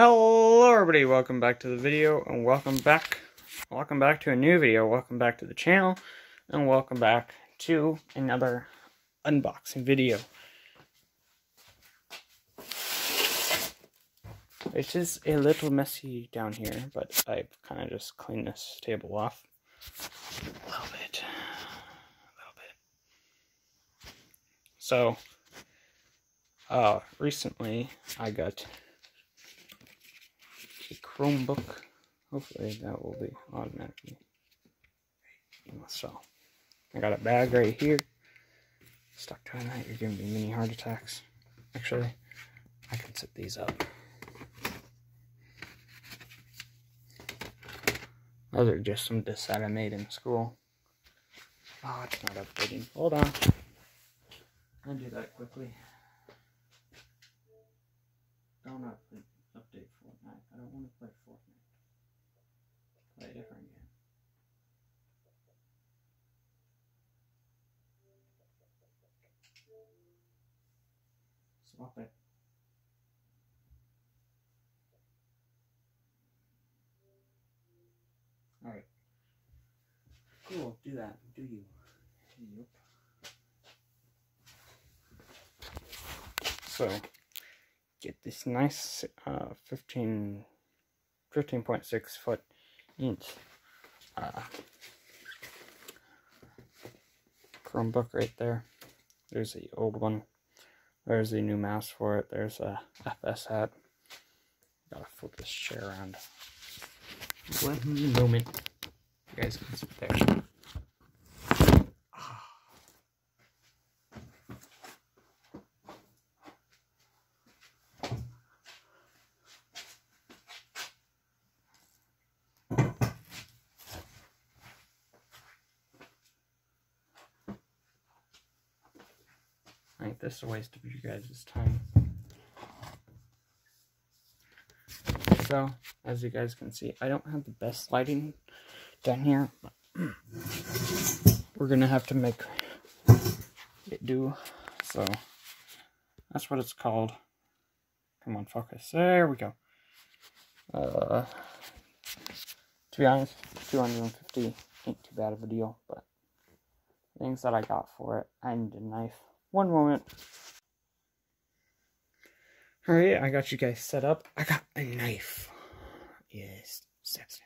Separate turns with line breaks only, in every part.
Hello everybody, welcome back to the video and welcome back welcome back to a new video, welcome back to the channel and welcome back to another unboxing video. It is a little messy down here, but I've kind of just cleaned this table off a little bit. A little bit. So, uh, recently I got a Chromebook. Hopefully that will be automatically so I got a bag right here. Stop doing that, you're giving me mini heart attacks. Actually, I can set these up. Those are just some discs that I made in school. Oh, it's not updating. Hold on. I'll do that quickly. Don't update. I don't want to play Fortnite. Play a different game. Swap it. Alright. Cool, do that. Do you. Yep. So, get this nice uh, 15, 15.6 foot inch uh, Chromebook right there. There's the old one. There's the new mouse for it. There's a FS hat. Gotta flip this chair around. One moment. You guys can sit there. Waste of you guys' time. So, as you guys can see, I don't have the best lighting down here. We're gonna have to make it do. So, that's what it's called. Come on, focus. There we go. Uh, to be honest, 250 ain't too bad of a deal, but things that I got for it, I need a knife. One moment. Alright, I got you guys set up. I got a knife. Yes, sexy.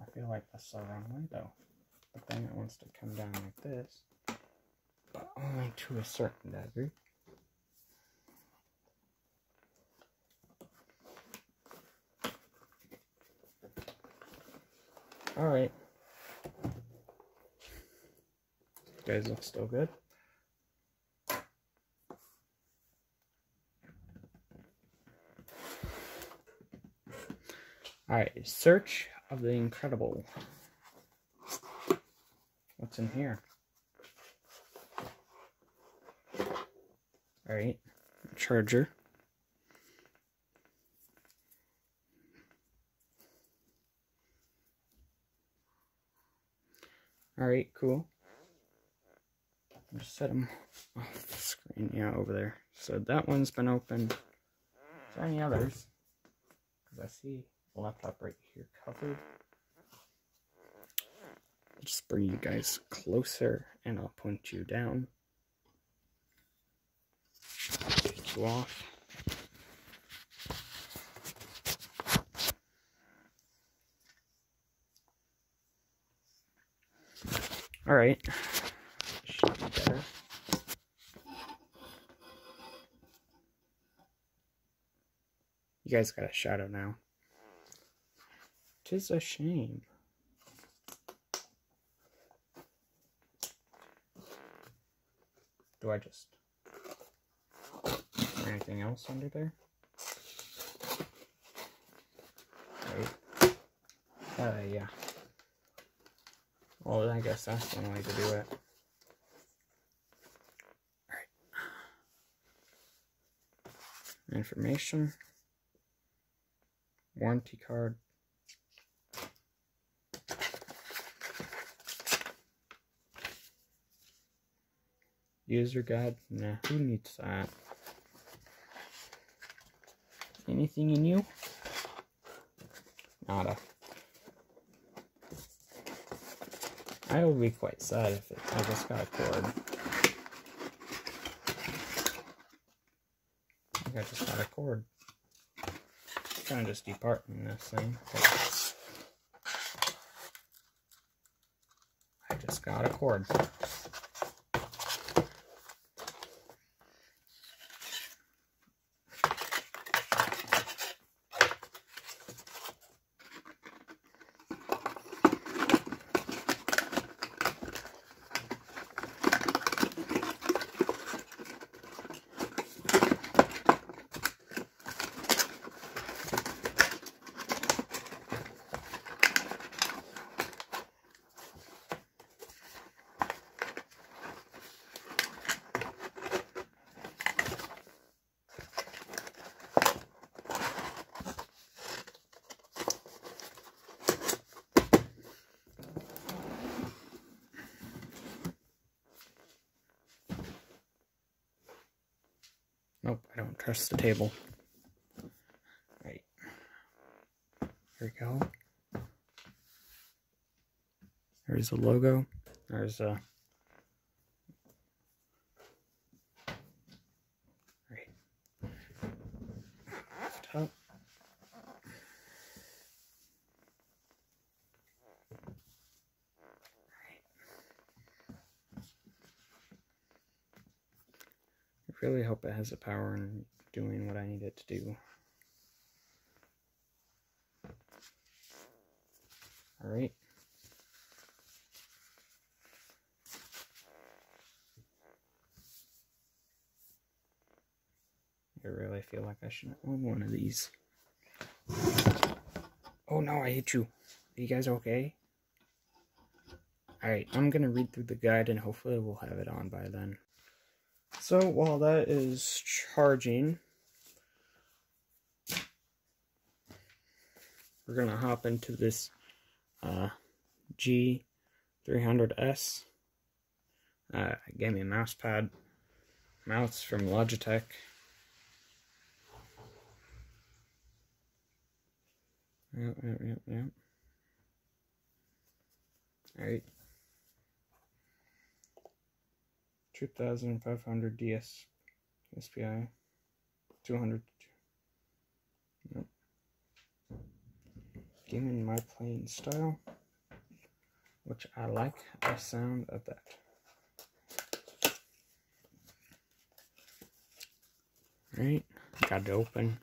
I feel like that's the wrong way though. But then it wants to come down like this. But only to a certain degree. Alright. Guys look still good. Alright, search of the incredible. What's in here? Alright, charger. Alright, cool. Just set them off the screen, yeah, over there. So that one's been open. Is there any others? Because I see laptop right here covered. I'll just bring you guys closer and I'll point you down. Take you off. Alright. Should be better. You guys got a shadow now. Tis a shame. Do I just... Anything else under there? Right. Uh, yeah. Well, I guess that's one way to do it. Alright. Information. Warranty card. User guide? Nah, who needs that? Anything in you? Nada. I will be quite sad if it, I just got a cord. I, I just got a cord. kind of just departing this thing. I just got a cord. Trust the table. Right. Here we go. There's the logo. There's a. Right. Top. I really hope it has the power in doing what I need it to do. Alright. I really feel like I should own one of these. Oh no, I hit you. Are you guys okay? Alright, I'm gonna read through the guide and hopefully we'll have it on by then. So while that is charging, we're going to hop into this uh, G300S. Uh, gave me a mouse pad, mouse from Logitech. Yep, yep, yep, yep. Alright. 2500 DS SPI 200 nope. gaming my playing style which I like the sound of that. Right got it open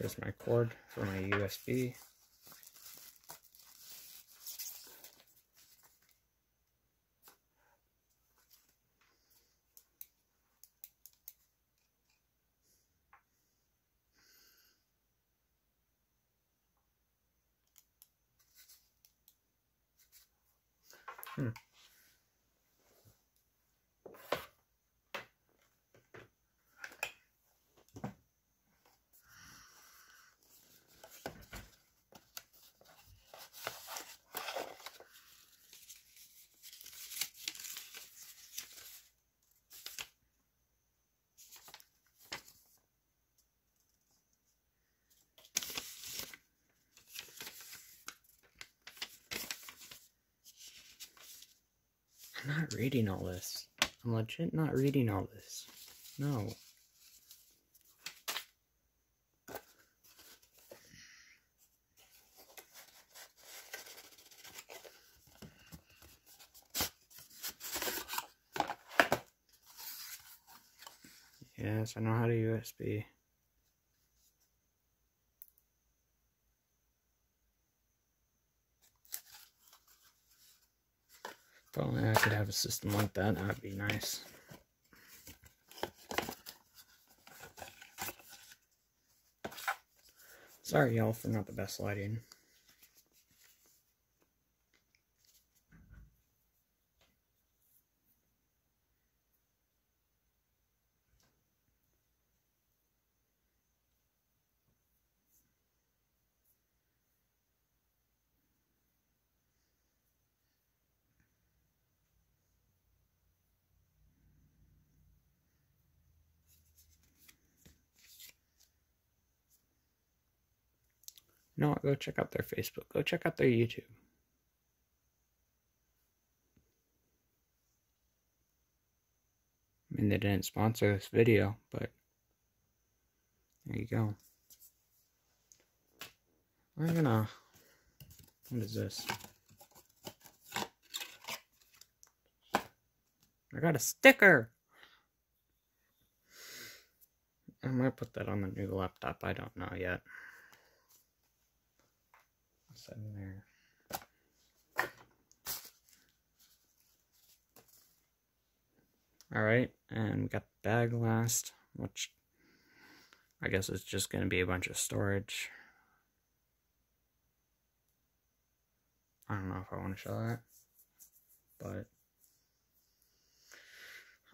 There's my cord for my USB. Hmm. Not reading all this. I'm legit not reading all this. No. Yes, I know how to USB. Oh, have a system like that. That'd be nice. Sorry, y'all, for not the best lighting. What? Go check out their Facebook. Go check out their YouTube. I mean, they didn't sponsor this video, but there you go. I'm gonna. What is this? I got a sticker! I might put that on the new laptop. I don't know yet. What's in there? Alright, and we got the bag last, which I guess it's just going to be a bunch of storage. I don't know if I want to show that, but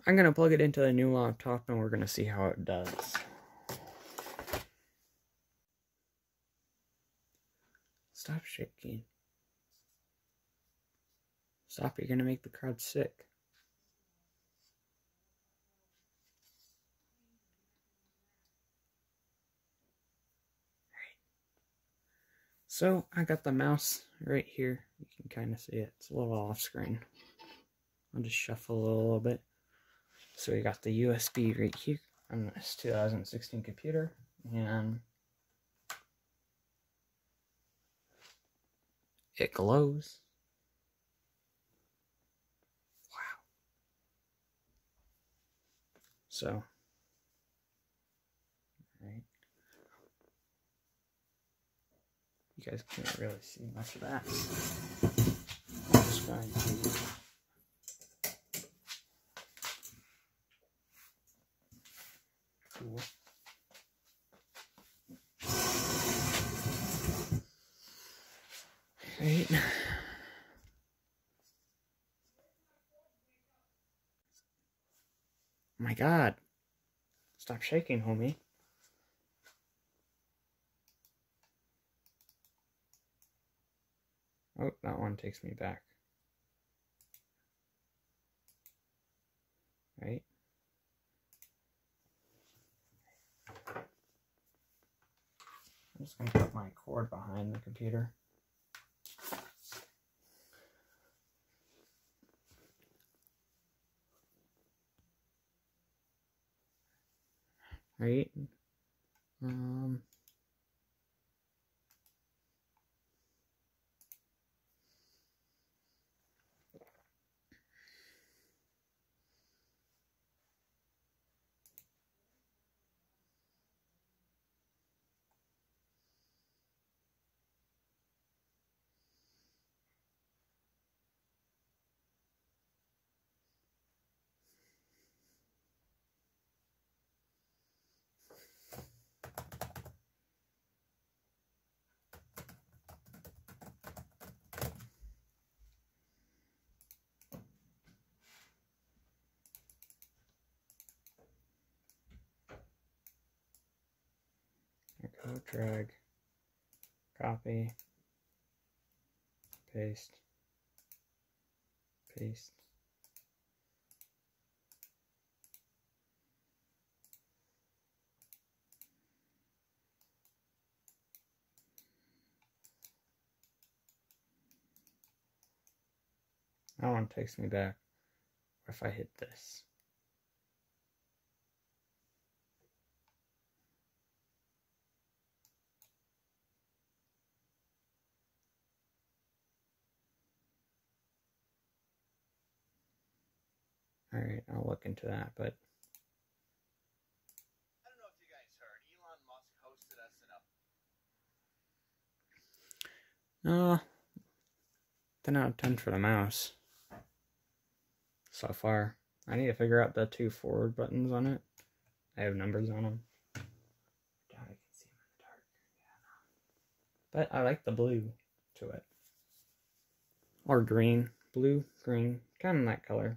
I'm going to plug it into the new laptop and we're going to see how it does. Stop shaking. Stop, you're going to make the crowd sick. So I got the mouse right here. You can kind of see it. It's a little off screen. I'll just shuffle a little bit. So we got the USB right here on this 2016 computer. And it glows. Wow. So You guys can't really see much of that. I'm just going to cool. Right. My god. Stop shaking, homie. Oh, that one takes me back. Right? I'm just going to put my cord behind the computer. Right? Um... go, drag, copy, paste, paste. That one takes me back. If I hit this? All right, I'll look into that, but.
I don't know if you guys heard. Elon Musk hosted us in a.
Uh, 10 out of 10 for the mouse. so far. I need to figure out the two forward buttons on it. I have numbers on them. I can see them in the dark. Yeah. But I like the blue to it. Or green. Blue, green, kind of that color.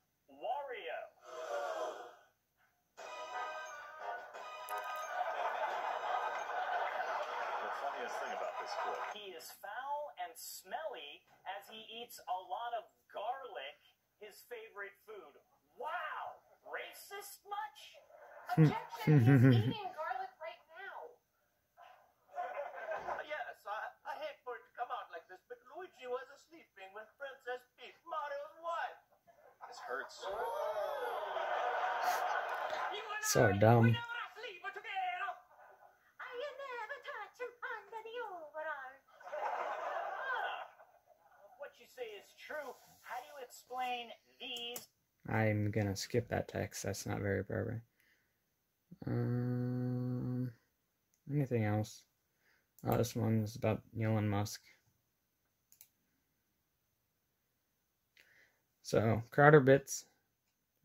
The
funniest thing about this clip.
He is foul and smelly as he eats a lot of garlic, his favorite food. Wow! Racist much? Hmm.
Objection! He's eating garlic right now.
Uh, yes, I, I hate for it to come out like this, but Luigi was sleeping with Princess Peach, Mario's wife. This hurts.
So dumb.
Ah, what you say is true. How do you explain these
Gonna skip that text. That's not very appropriate. Um, anything else? Oh, this one is about Elon Musk. So Crowder Bits,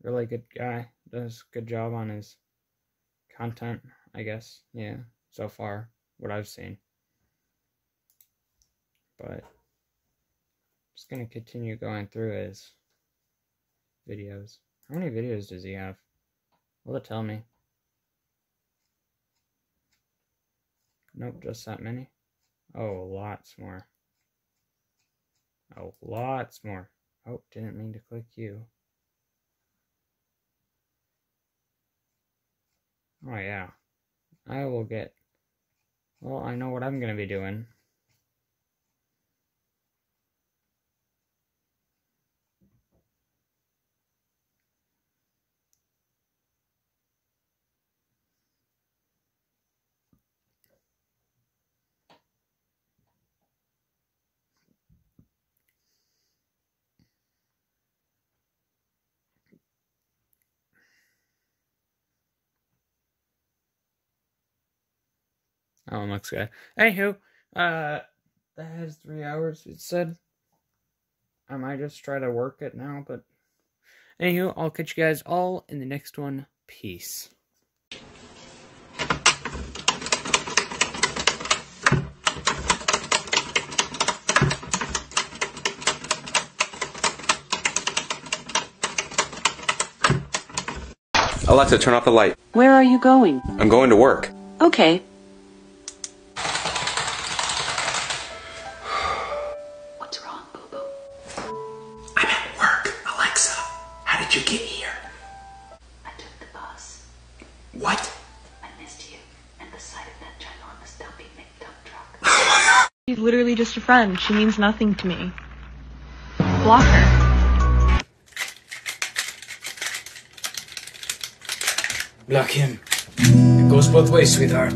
really good guy. Does good job on his content, I guess. Yeah, so far what I've seen. But just gonna continue going through his videos. How many videos does he have? Will it tell me? Nope, just that many. Oh, lots more. Oh, lots more. Oh, didn't mean to click you. Oh, yeah. I will get. Well, I know what I'm going to be doing. That one looks good. Anywho, uh, that has three hours. It said I might just try to work it now, but anywho, I'll catch you guys all in the next one. Peace.
Alexa, turn off the light.
Where are you going?
I'm going to work.
Okay.
Just a friend. She means nothing to me. Block her.
Block him. It goes both ways, sweetheart.